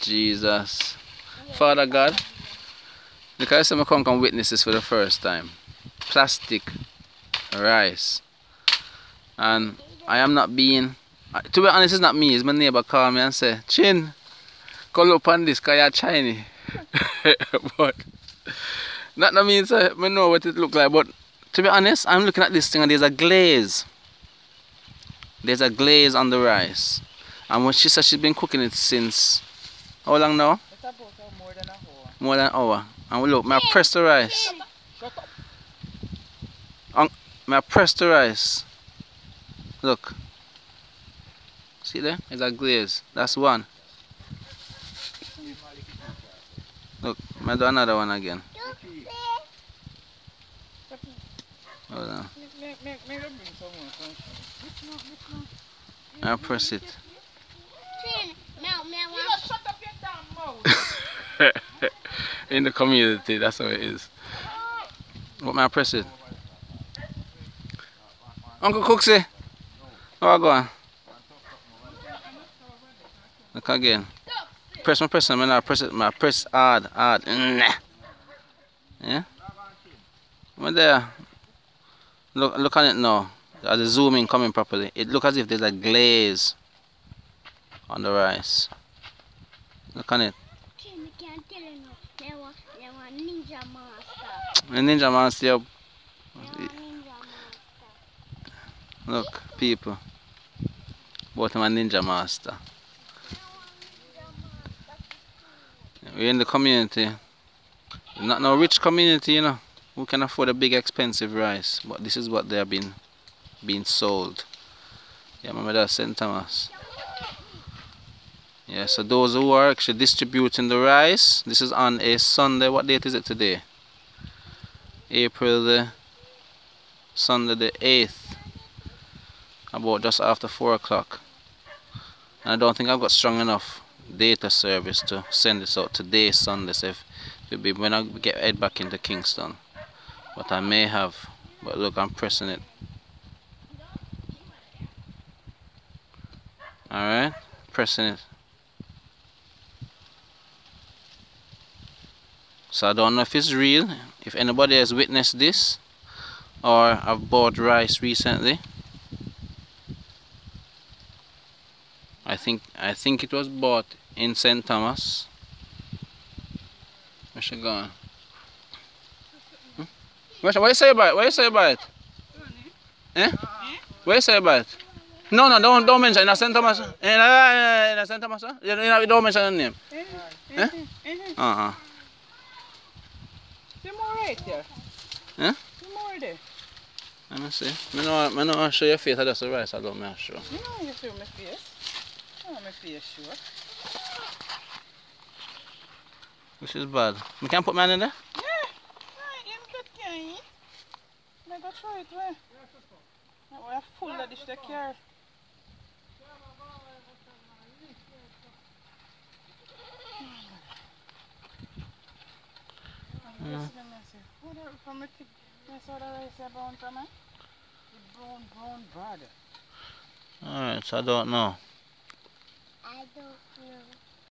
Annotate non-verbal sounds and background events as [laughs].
Jesus. Father God, because I come come witness this for the first time. Plastic rice. And I am not being, to be honest, it's not me, it's my neighbor call me and say, Chin, come look on this because you're Chinese. [laughs] but, that no means I know what it look like, but to be honest, I'm looking at this thing and there's a glaze. There's a glaze on the rice. And when she said she's been cooking it since, how long now? more than an hour. More than an hour. And look, may I press the rice. Shut up. Um, may I press the rice. Look. See there? There's a glaze. That's one. Look, may I do another one again. Hold on. I press it. You just shut up your damn mouth. [laughs] In the community, that's how it is. What may I press it? Uncle Cooksy. How oh, I going? Look again. Press my press it, I press it, I press hard, hard. Yeah? Right there. Look look at it now. As the zooming coming properly. It look as if there's a glaze on the rice. Look on it. Ninja Master. The ninja master They Ninja Master. Look, people. Bought him a ninja master. We're in the community. Not no rich community, you know, who can afford a big expensive rice. But this is what they have been being sold. Yeah, remember that St. Thomas. Yeah, so those who are actually distributing the rice, this is on a Sunday. What date is it today? April the Sunday the 8th about just after 4 o'clock and I don't think I've got strong enough data service to send this out today Sunday so if it'll be when I get head back into Kingston but I may have but look I'm pressing it alright pressing it so I don't know if it's real if anybody has witnessed this or I've bought rice recently I think I think it was bought in St. Thomas. Where's she going? Hmm? Where's What you say about it? What you say about it? Eh? What you say about it? No, no, don't don't mention. In St. Thomas. In, in St. Thomas. You, don't mention the name. Eh? Eh? Uh uh. See more right there. Eh? See more there. Let me see. Me know, me know show your face. I just the rice. I don't me show. You know you see my face. Oh, my face sure. This is bad. We can put man in there. Yeah. Right, you good guy. I got try it where. Now we're full of this the car. Mm. From the I saw the rice it. The brown, brown bad. Alright, so I don't know. I don't know.